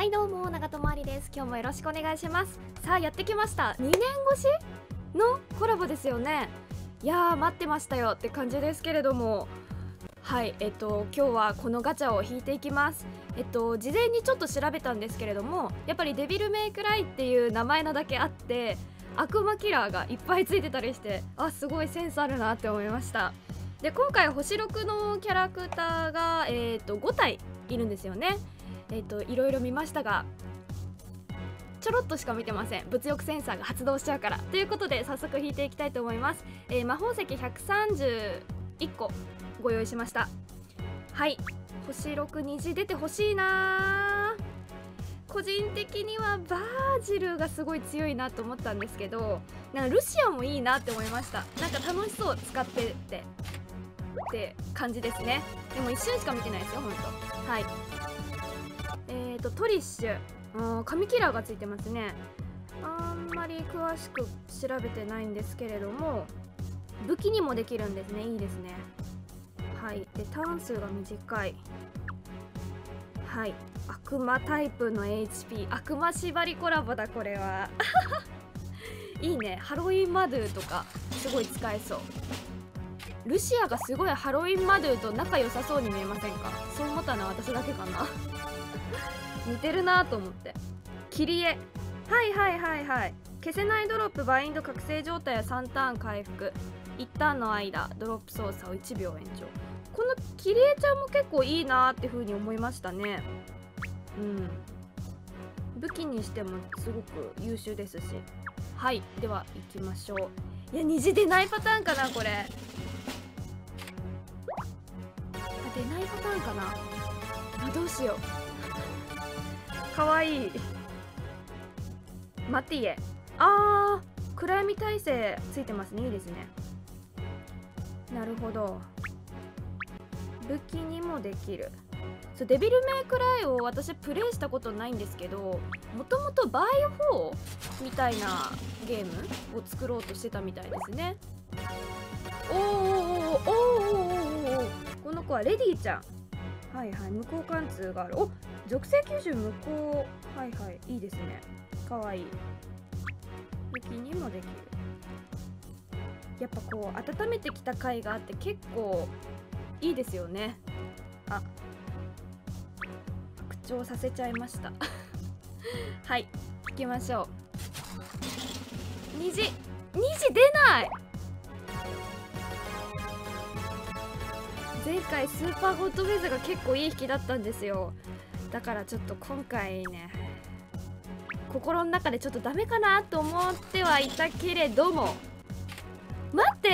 はいどうも長友ありです。今日もよろしくお願いします。さあやってきました。2年越しのコラボですよね。いやー待ってましたよって感じですけれども。はいえっと今日はこのガチャを引いていきます。えっと事前にちょっと調べたんですけれどもやっぱりデビルメイクライっていう名前なだけあって悪魔キラーがいっぱいついてたりしてあすごいセンスあるなって思いました。で今回星6のキャラクターが、えーと、5体いるんですよね。え、ー、といろいろ見ましたがちょろっとしか見てません。物欲センサーが発動しちゃうから。ということで早速引いていきたいと思います、えー、魔法石131個ご用意しました。はい。星6虹出てほしいな個人的にはバージルがすごい強いなと思ったんですけどなんかルシアもいいなって思いました。なんか楽しそう使ってってって感じですね。でも一瞬しか見てないですよほんとはい。ーとトリッシュ。紙キラーがついてますね。あんまり詳しく調べてないんですけれども武器にもできるんですね。いいですね。はい。でターン数が短い。はい。悪魔タイプの HP 悪魔縛りコラボだこれは。いいね。ハロウィンマドゥとかすごい使えそう。ルシアがすごいハロウィンマドゥと仲良さそうに見えませんか？そう思ったのは私だけかな。似てるなと思って。切り絵。はいはいはいはい。消せないドロップバインド覚醒状態や3ターン回復。1ターンの間ドロップ操作を1秒延長。この切り絵ちゃんも結構いいなって風に思いましたね。うん。武器にしてもすごく優秀ですし。はい。では行きましょう。いや虹出ないパターンかなこれ。出ないパターンかな。あどうしよう。かわい。いマティエあー暗闇耐性ついてますね。いいですね。なるほど。武器にもできる。そうデビルメイクライを私プレイしたことないんですけどもともとバイオ4みたいなゲームを作ろうとしてたみたいですね。おーおーおーおーおーこの子はレディーちゃん。はいはい無効貫通がある。お属性90無効はいはいいいですね。かわいい。武器にもできる。やっぱこう温めてきた回があって結構いいですよね。あ。復調させちゃいました。はい行きましょう。虹。虹出ない。前回スーパーゴッドフェイズが結構いい引きだったんですよ。だからちょっと今回ね心の中でちょっとダメかなと思ってはいたけれども待って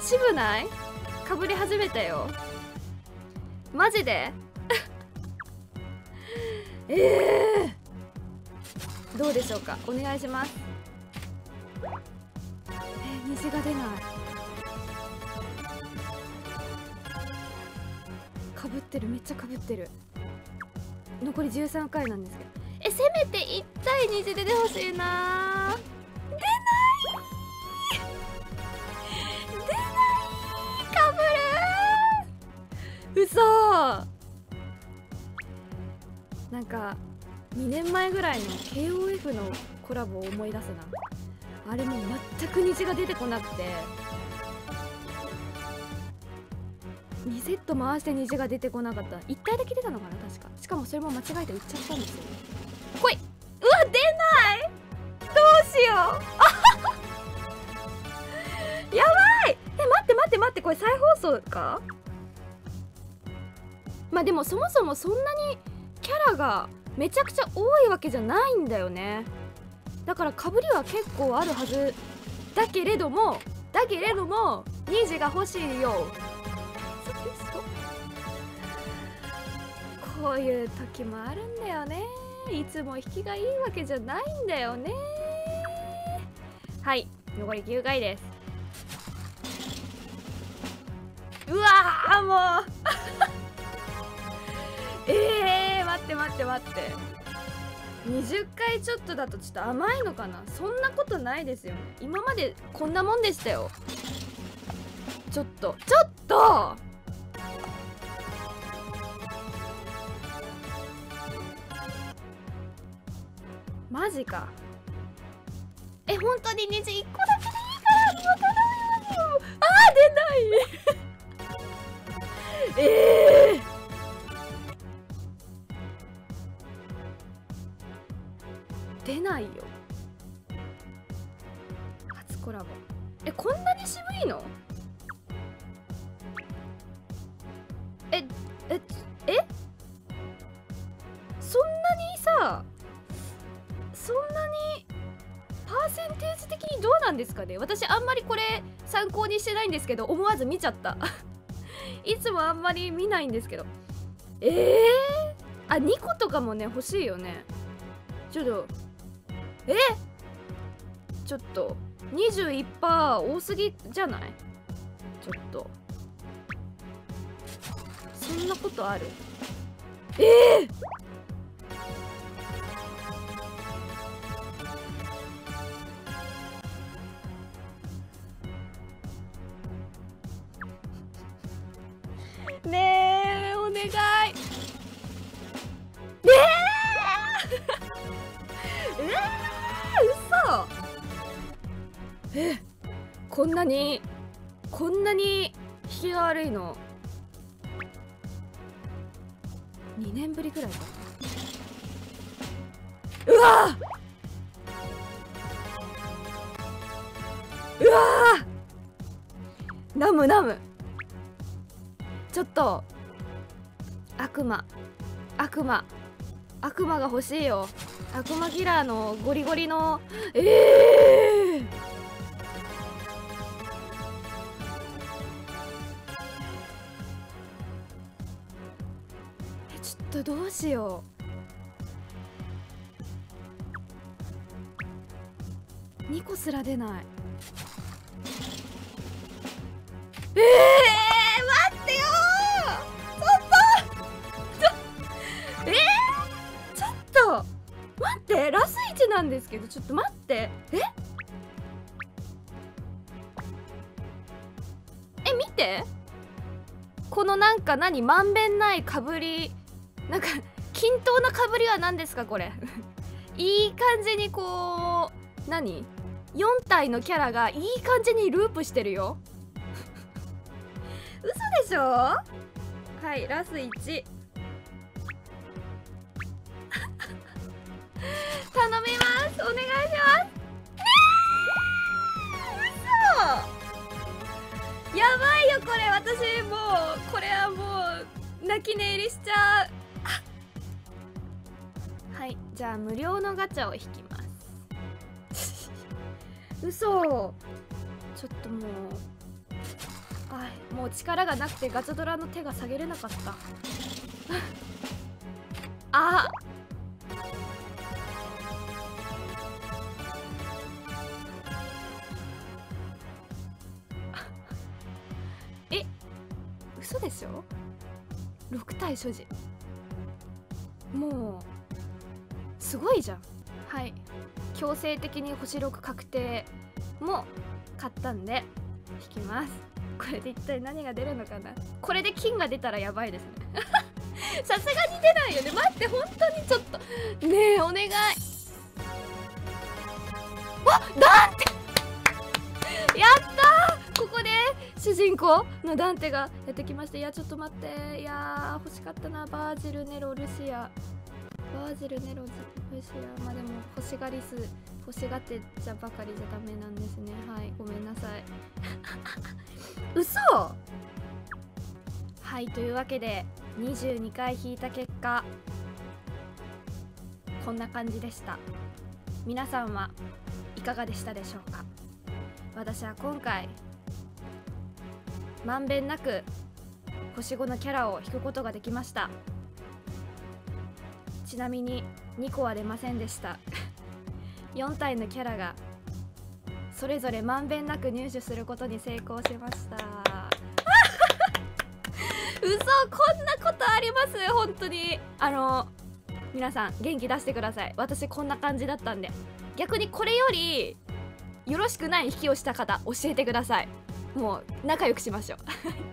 渋ない？かぶり始めたよ。マジで？え えー、どうでしょうか？お願いします。え、虹が出ない。かぶってるめっちゃかぶってる。残り13回なんですけど。えせめて1対虹で出てほしいな。出ない嘘。なんか2年前ぐらいの KOF のコラボを思い出すな。あれも全く虹が出てこなくて2セット回して虹が出てこなかった。1体だけ出たのかな確か。しかもそれも間違えて売っちゃったんですよ。来い。うわ出ない。どうしよう。やばい。え待って待って待って。これ再放送か？まあでもそもそもそんなにキャラがめちゃくちゃ多いわけじゃないんだよね。だからかぶりは結構あるはず。だけれどもだけれども虹が欲しいよこういう時もあるんだよね。いつも引きがいいわけじゃないんだよね。はい残り9回です。うわもう。えー、待って待って待って。20回ちょっとだとちょっと甘いのかな？そんなことないですよね。今までこんなもんでしたよ。ちょっとちょっと。マジか。え本当に21個だけでいいからもう頼みますよあー出ない。え えー、出ないよ。初コラボ。えこんなに渋いの？なんですかね。私あんまりこれ参考にしてないんですけど思わず見ちゃった。いつもあんまり見ないんですけど。ええー、あ2個とかもね欲しいよね。ちょっとえ？ちょっと21%多すぎじゃない？ちょっと。そんなことある？ええー？えー、嘘。えこんなにこんなに引きが悪いの。2年ぶりぐらいか。うわうわナムナム。ちょっと悪魔。悪魔。悪魔が欲しいよ。悪魔キラーのゴリゴリの。ええー、えちょっとどうしよう。2個すら出ない。ええー。待ってラス1なんですけどちょっと待って。え？え見て。このなんか何まんべんないかぶりなんか均等なかぶりは何ですかこれ。いい感じにこう何 ?4 体のキャラがいい感じにループしてるよ。嘘でしょ？はいラス1頼みます。お願いします。やばいよこれ私もうこれはもう泣き寝入りしちゃう。はい。じゃあ無料のガチャを引きます。嘘。ちょっともうあもう力がなくてガチャドラの手が下げれなかった。あ6体所持もうすごいじゃん。はい。強制的に星6確定も買ったんで引きます。これで一体何が出るのかな。これで金が出たらやばいですね。さすがに出ないよね。待って本当にちょっと。ねえお願い。あなんて！やった主人公のダンテがやってきましたいやちょっと待って。いや欲しかったな。バージルネロルシア。バージルネロルシア。まあでも欲しがりす。欲しがってちゃばかりじゃダメなんですね。はいごめんなさい。嘘！はいというわけで22回引いた結果こんな感じでした。皆さんはいかがでしたでしょうか？私は今回まんべんなく星5のキャラを引くことができました。ちなみに2個は出ませんでした。4体のキャラがそれぞれまんべんなく入手することに成功しました。嘘こんなことあります？本当に。あの皆さん元気出してください。私こんな感じだったんで。逆にこれよりよろしくない引きをした方教えてください。もう仲良くしましょう。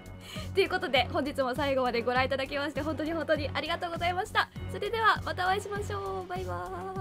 ということで本日も最後までご覧いただきまして本当に本当にありがとうございました。それではまたお会いしましょう。バイバーイ。